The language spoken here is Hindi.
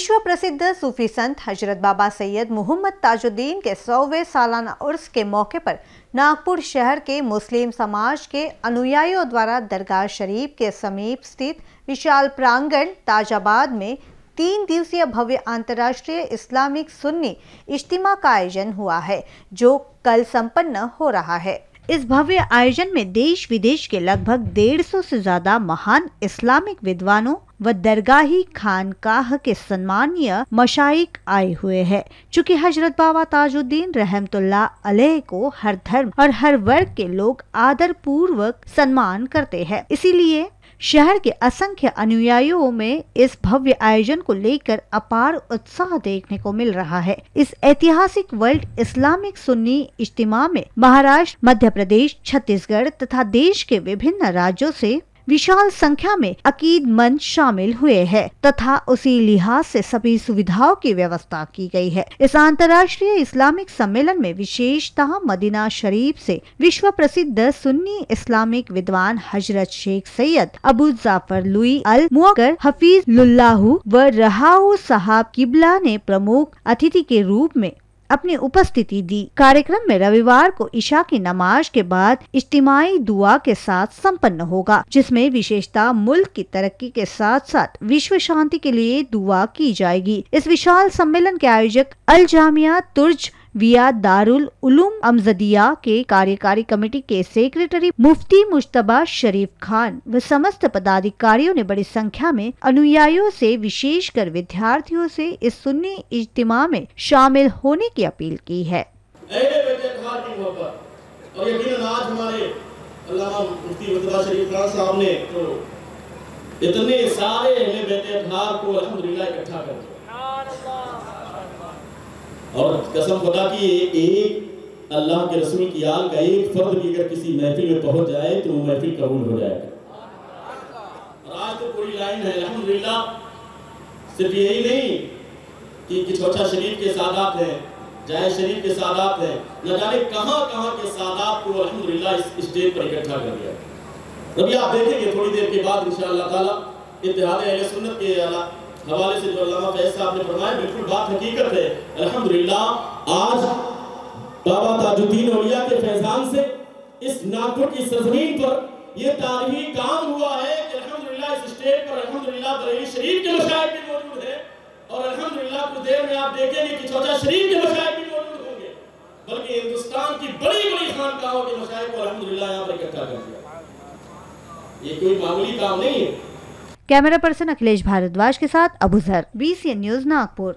विश्व प्रसिद्ध सूफी संत हज़रत बाबा सैयद मोहम्मद ताजुद्दीन के सौवे सालाना उर्स के मौके पर नागपुर शहर के मुस्लिम समाज के अनुयायियों द्वारा दरगाह शरीफ के समीप स्थित विशाल प्रांगण ताजाबाद में तीन दिवसीय भव्य अंतर्राष्ट्रीय इस्लामिक सुन्नी इज्तिमा का आयोजन हुआ है, जो कल संपन्न हो रहा है। इस भव्य आयोजन में देश विदेश के लगभग डेढ़ सौ से ज़्यादा महान इस्लामिक विद्वानों व दरगाही खानकाह के सम्मानीय मशाइक आए हुए हैं, चूँकि हज़रत बाबा ताजुद्दीन रहमतुल्ला अलह को हर धर्म और हर वर्ग के लोग आदर पूर्वक सम्मान करते हैं। इसीलिए शहर के असंख्य अनुयायियों में इस भव्य आयोजन को लेकर अपार उत्साह देखने को मिल रहा है। इस ऐतिहासिक वर्ल्ड इस्लामिक सुन्नी इज्तिमा में महाराष्ट्र, मध्य प्रदेश, छत्तीसगढ़ तथा देश के विभिन्न राज्यों से विशाल संख्या में अकीद मंद शामिल हुए हैं, तथा उसी लिहाज से सभी सुविधाओं की व्यवस्था की गई है। इस अंतर्राष्ट्रीय इस्लामिक सम्मेलन में विशेषतः मदीना शरीफ से विश्व प्रसिद्ध सुन्नी इस्लामिक विद्वान हज़रत शेख सैयद अबू जाफ़र लुई अल मुकर हफीज लुल्लाहू व रहाऊ साहब किबला ने प्रमुख अतिथि के रूप में अपनी उपस्थिति दी। कार्यक्रम में रविवार को ईशा की नमाज़ के बाद इज्तिमाही दुआ के साथ संपन्न होगा, जिसमें विशेषता मुल्क की तरक्की के साथ साथ विश्व शांति के लिए दुआ की जाएगी। इस विशाल सम्मेलन के आयोजक अल जामिया तुर्ज विया दारुल उलूम अमजदिया के कार्यकारी कमेटी के सेक्रेटरी मुफ्ती मुश्तबा शरीफ खान व समस्त पदाधिकारियों ने बड़ी संख्या में अनुयायियों से विशेषकर विद्यार्थियों से इस सुन्नी इज्तिमा में शामिल होने की अपील की है। इतने सारे बेटे को अल्हम्दुलिल्लाह इकट्ठा कर और कसम खुदा की एक अल्लाह के रसूल की आल का एक फर्द भी अगर किसी महफिल में पहुँच जाए तो वो महफिल कबूल हो जाएगा। आज तो पूरी लाइन है, अल्हम्दुलिल्लाह। सिर्फ़ यही नहीं कि किछोछा शरीफ के सादात हैं जाय शरीफ के सादात हैं, न जाने कहाँ कहाँ के सादात को अल्हम्दुलिल्लाह इस स्टेज पर इकट्ठा कर दिया। अभी आप देखेंगे थोड़ी देर के बाद ताला इत्तेहाद अहले सुन्नत के हवाले से जो अल्लामा फैज साहब ने फरमाया, बिल्कुल बात हकीकत है। अल्हम्दुलिल्लाह, आज बाबा ताजुद्दीन औलिया के फैजान से इस नागपुर की सरजमीन पर ये तारीखी काम हुआ है। कि अल्हम्दुलिल्लाह, इस स्टेज पर अल्हम्दुलिल्लाह बरेली शरीफ के मशाइख भी मौजूद हैं और अल्हम्दुलिल्लाह कुछ देर में आप देखेंगे कि चौथा शरीफ के मशाइख भी मौजूद होंगे, बल्कि हिंदुस्तान की बड़ी बड़ी खानकाहों के मशाइख को अल्हम्दुलिल्लाह यहाँ पर इकट्ठा कर दिया। ये कोई मामूली काम नहीं है। कैमरा पर्सन अखिलेश भारद्वाज के साथ अबूजर बी न्यूज़ नागपुर।